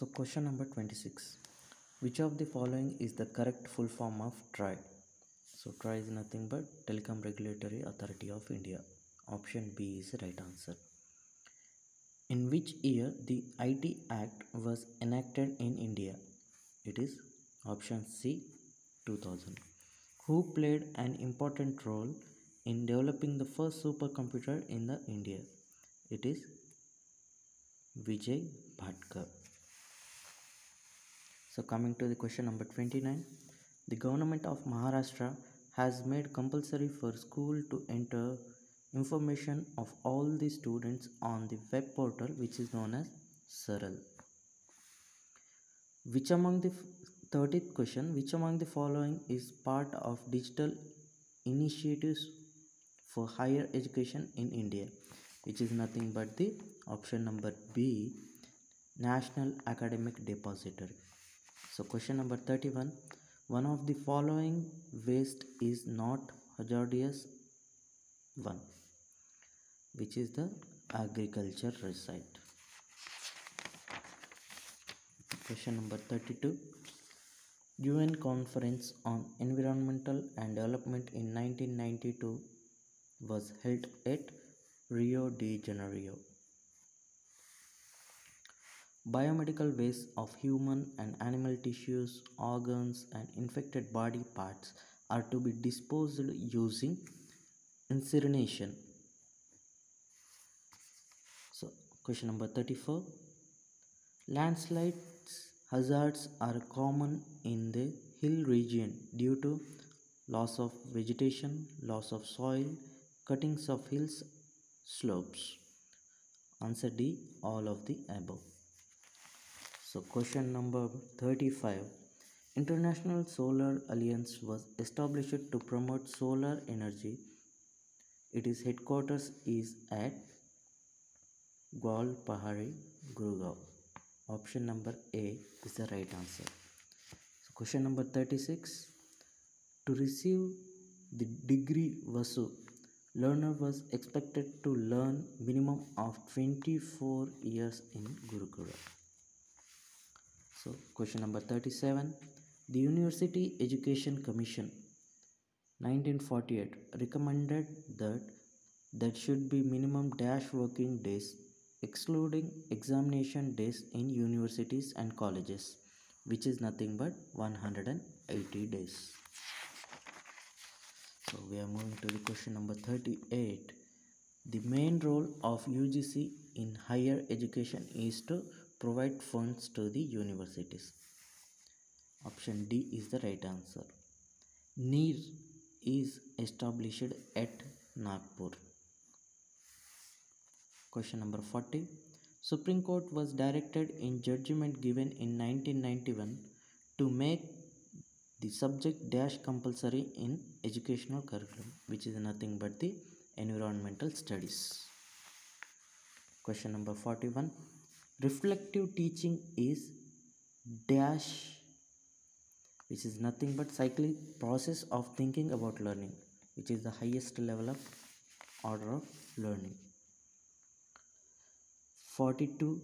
So, question number 26 Which of the following is the correct full form of TRAI? So, TRAI is nothing but Telecom Regulatory Authority of India. Option B is the right answer. In which year the IT Act was enacted in India? It is option C 2000. Who played an important role in developing the first supercomputer in the India? It is Vijay Bhatkar. So coming to the question number 29, the government of Maharashtra has made compulsory for school to enter information of all the students on the web portal which is known as Saral. Which among the 30th question, which among the following is part of digital initiatives for higher education in India? Which is nothing but the option number B, National Academic Depository. So question number 31, one of the following waste is not hazardous one, which is the agriculture recite. Question number 32. UN Conference on Environmental and Development in 1992 was held at Rio de Janeiro. Biomedical waste of human and animal tissues, organs, and infected body parts are to be disposed using incineration. So, question number 34 Landslides hazards are common in the hill region due to loss of vegetation, loss of soil, cuttings of hills, slopes. Answer D all of the above. So question number 35 International Solar Alliance was established to promote solar energy. Its headquarters is at Gwalpahari, Gurgaon. Option number A is the right answer. So question number 36 To receive the degree Vasu, learner was expected to learn minimum of 24 years in Gurukula. So, question number 37 The University Education Commission 1948 recommended that there should be minimum dash working days excluding examination days in universities and colleges which is nothing but 180 days. So we are moving to the question number 38. The main role of UGC in higher education is to provide funds to the universities. Option D is the right answer. NEERI is established at Nagpur. Question number 40. Supreme Court was directed in judgment given in 1991 to make the subject dash compulsory in educational curriculum which is nothing but the environmental studies. Question number 41 reflective teaching is dash which is nothing but cyclic process of thinking about learning which is the highest level of order of learning. 42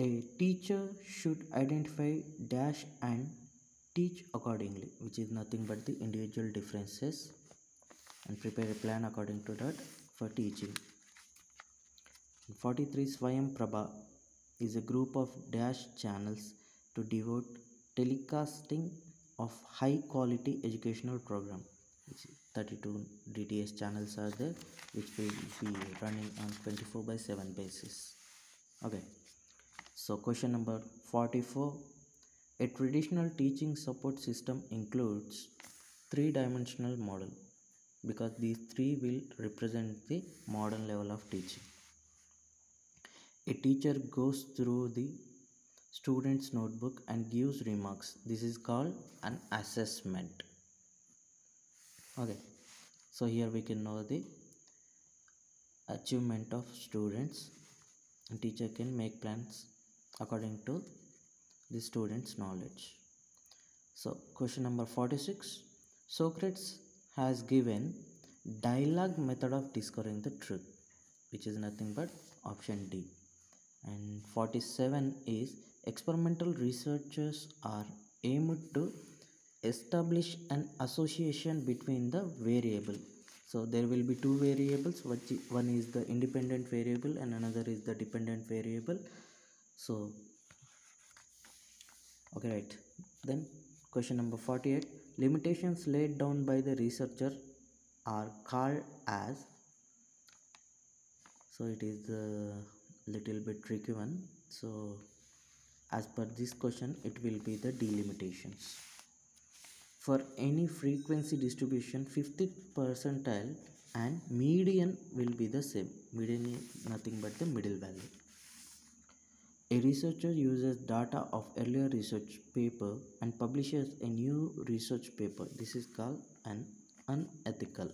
a teacher should identify dash and teach accordingly which is nothing but the individual differences and prepare a plan according to that for teaching 43 Swayam Prabha is a group of dash channels to devote telecasting of high quality educational program. 32 DTS channels are there which will be running on 24 by 7 basis. Okay. So question number 44. A traditional teaching support system includes three-dimensional model because these three will represent the modern level of teaching a teacher goes through the student's notebook and gives remarks. This is called an assessment. Okay. So here we can know the achievement of students. And teacher can make plans according to the student's knowledge. So question number 46 socrates has given dialogue method of discovering the truth which is nothing but option d and 47 is experimental researchers are aimed to establish an association between the variable. So there will be two variables one is the independent variable and another is the dependent variable. So okay right. Then question number 48 limitations laid down by the researcher are called as so it is a little bit tricky one. So as per this question it will be the delimitations. For any frequency distribution 50th percentile and median will be the same. Median is nothing but the middle value. A researcher uses data of earlier research paper and publishes a new research paper. This is called an unethical